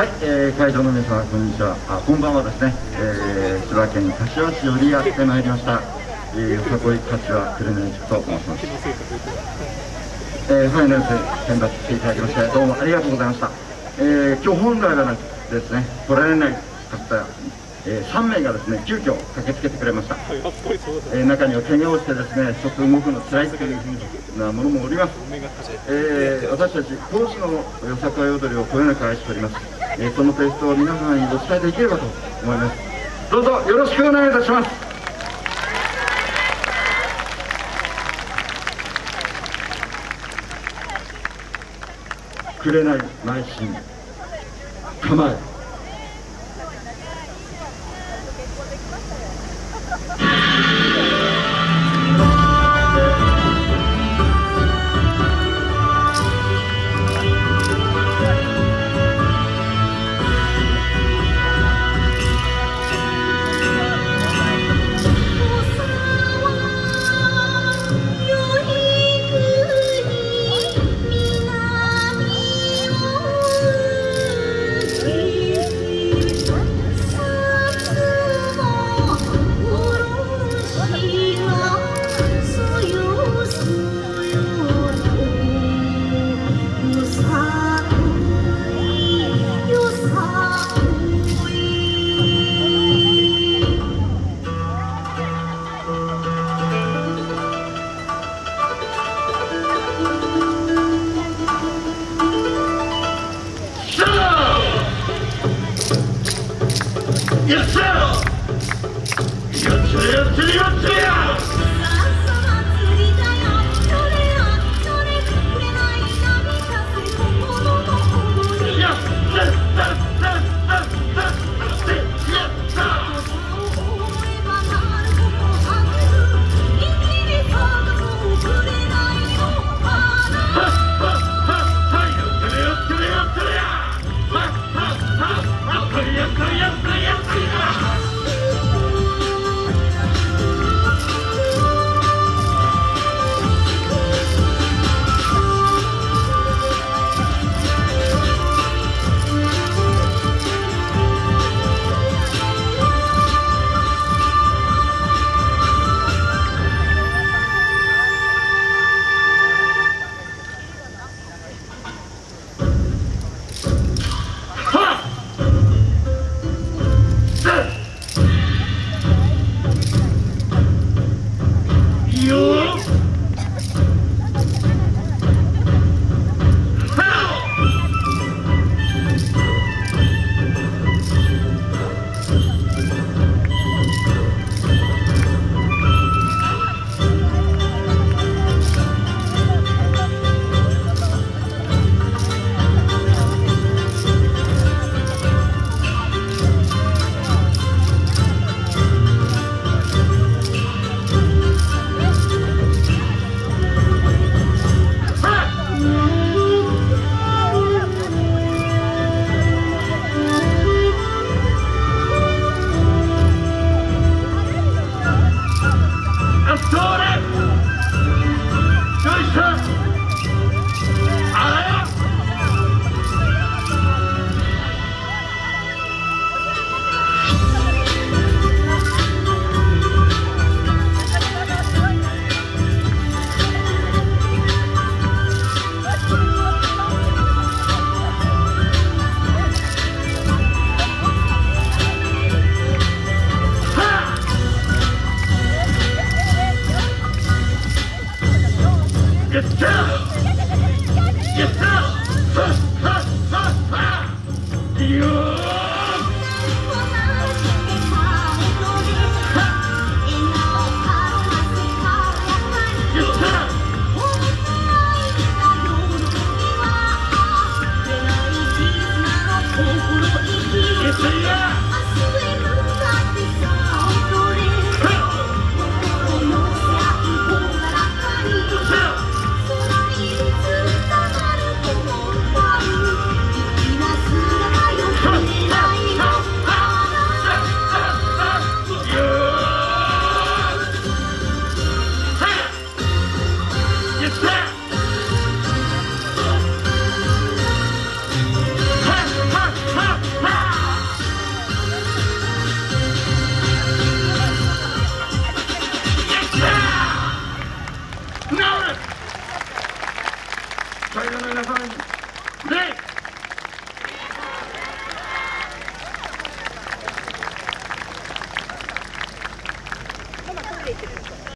はい、えー、会場の皆様こんにちは。あこんばんはですね、えー、千葉県柏市よりやってまいりました、えー、よさこい柏くれない塾と申します。えー、ファイナル選抜していただきましてどうもありがとうございました、えー、今日本来はですね来られない方、えー、3名がですね急遽駆けつけてくれました、えー、中には怪我をしてですねちょっと動くの辛いというふうなものもおります、えー、私たち講師のよさこい踊りをこよなく愛しております、えー、そのテストを皆様にお伝えできればと思います。どうぞよろしくお願いいたします。くれない邁進構え。やったやってるやっ you